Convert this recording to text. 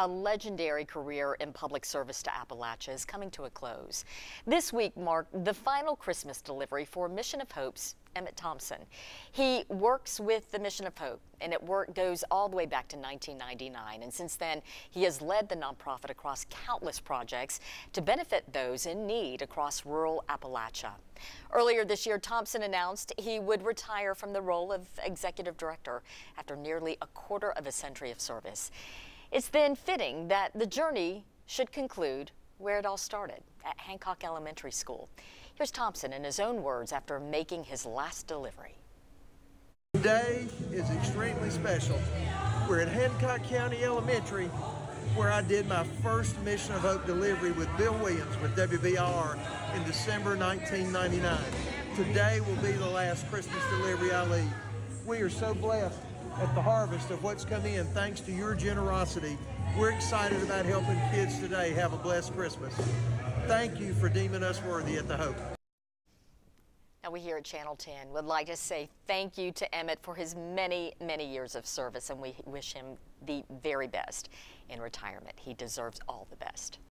a legendary career in public service to Appalachia is coming to a close. This week marked the final Christmas delivery for Mission of Hope's Emmette Thompson. He works with the Mission of Hope, and it work goes all the way back to 1999. And since then, he has led the nonprofit across countless projects to benefit those in need across rural Appalachia. Earlier this year, Thompson announced he would retire from the role of executive director after nearly a quarter of a century of service. It's then fitting that the journey should conclude where it all started, at Hancock Elementary School. Here's Thompson in his own words after making his last delivery. Today is extremely special. We're at Hancock County Elementary where I did my first Mission of Hope delivery with Bill Williams with WBIR in December 1999. Today will be the last Christmas delivery I lead. We are so blessed at the harvest of what's come in thanks to your generosity. We're excited about helping kids today have a blessed Christmas. Thank you for deeming us worthy at the Hope. Now, we here at Channel 10 would like to say thank you to Emmette for his many, many years of service, and we wish him the very best in retirement. He deserves all the best.